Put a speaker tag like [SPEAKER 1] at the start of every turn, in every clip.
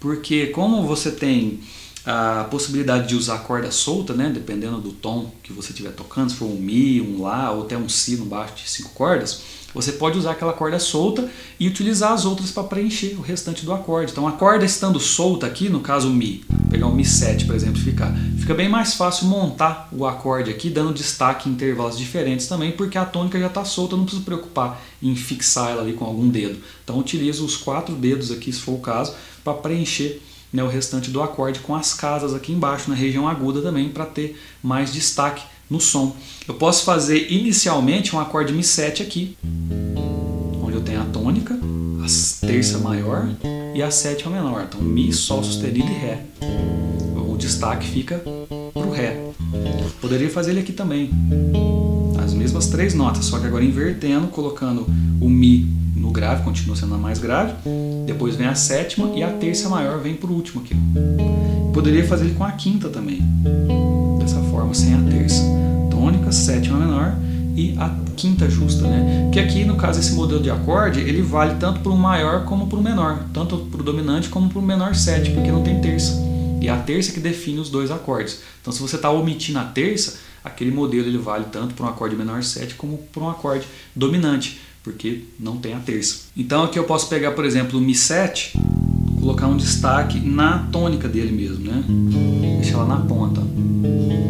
[SPEAKER 1] porque como você tem a possibilidade de usar corda solta, né, dependendo do tom que você estiver tocando, se for um Mi, um Lá ou até um Si no baixo de cinco cordas, você pode usar aquela corda solta e utilizar as outras para preencher o restante do acorde. Então a corda estando solta aqui, no caso o Mi, pegar um Mi 7 por exemplo, ficar, fica bem mais fácil montar o acorde aqui, dando destaque em intervalos diferentes também, porque a tônica já está solta, não precisa preocupar em fixar ela ali com algum dedo. Então utilizo os quatro dedos aqui, se for o caso, para preencher né, o restante do acorde com as casas aqui embaixo, na região aguda também, para ter mais destaque no som. Eu posso fazer inicialmente um acorde Mi7 aqui, onde eu tenho a tônica, a terça maior e a sétima menor. Então Mi, Sol sustenido e Ré. O destaque fica para o Ré. Poderia fazer ele aqui também. As mesmas três notas, só que agora invertendo, colocando o Mi no grave, continua sendo a mais grave. Depois vem a sétima e a terça maior vem por último aqui. Poderia fazer com a quinta também. Dessa forma, sem a terça. Tônica, sétima menor e a quinta justa, né? Que aqui, no caso, esse modelo de acorde, ele vale tanto para o maior como para o menor, tanto para o dominante como para o menor 7, porque não tem terça. E é a terça que define os dois acordes. Então, se você está omitindo a terça, aquele modelo ele vale tanto para um acorde menor 7 como para um acorde dominante porque não tem a terça. Então aqui eu posso pegar, por exemplo, o Mi7, colocar um destaque na tônica dele mesmo, né? Deixar ela na ponta.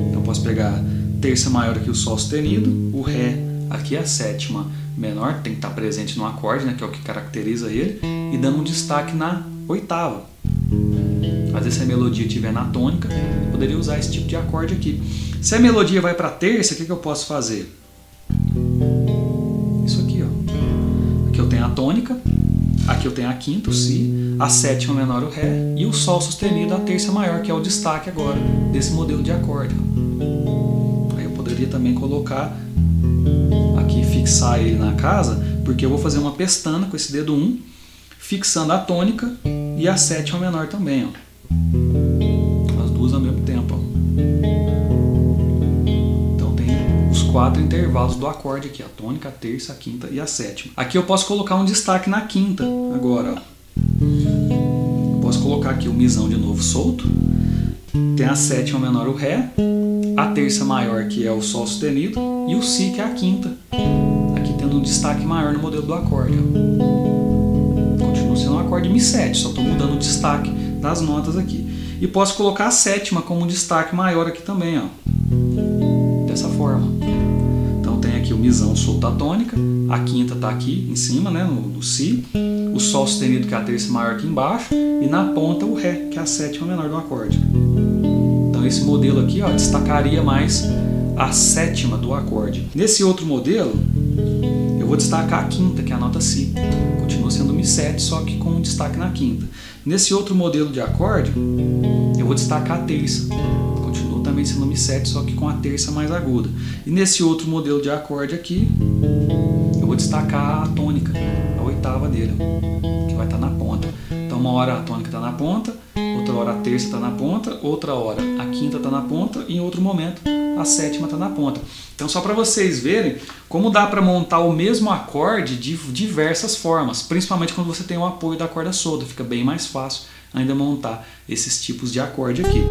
[SPEAKER 1] Então posso pegar terça maior aqui o Sol sustenido, o Ré aqui a sétima menor, tem que estar presente no acorde, né, que é o que caracteriza ele, e dando um destaque na oitava. Vezes se a melodia estiver na tônica, eu poderia usar esse tipo de acorde aqui. Se a melodia vai para terça, o que, que eu posso fazer? tônica, aqui eu tenho a quinta, o Si, a sétima menor, o Ré, e o Sol sustenido, a terça maior, que é o destaque agora desse modelo de acorde. Aí eu poderia também colocar aqui, fixar ele na casa, porque eu vou fazer uma pestana com esse dedo 1, fixando a tônica e a sétima menor também. Ó. As duas ao mesmo tempo. Ó quatro intervalos do acorde aqui, a tônica, a terça, a quinta e a sétima. Aqui eu posso colocar um destaque na quinta agora. Ó. Posso colocar aqui o misão de novo solto. Tem a sétima menor, o Ré, a terça maior, que é o Sol sustenido, e o Si, que é a quinta. Aqui tendo um destaque maior no modelo do acorde. Ó. Continua sendo um acorde Mi7, só estou mudando o destaque das notas aqui. E posso colocar a sétima como um destaque maior aqui também, ó. dessa forma aqui o misão solta tônica, a quinta está aqui em cima, né, no, no, Si, o Sol sustenido que é a terça maior aqui embaixo e na ponta o Ré, que é a sétima menor do acorde. Então esse modelo aqui ó, destacaria mais a sétima do acorde. Nesse outro modelo, eu vou destacar a quinta, que é a nota Si. Continua sendo Mi7, só que com um destaque na quinta. Nesse outro modelo de acorde, eu vou destacar a terça também sendo Mi7, só que com a terça mais aguda. E nesse outro modelo de acorde aqui, eu vou destacar a tônica, a oitava dele, que vai estar na ponta. Então uma hora a tônica está na ponta, outra hora a terça está na ponta, outra hora a quinta está na ponta e em outro momento a sétima está na ponta. Então, só para vocês verem como dá para montar o mesmo acorde de diversas formas, principalmente quando você tem o apoio da corda solta, fica bem mais fácil ainda montar esses tipos de acorde aqui.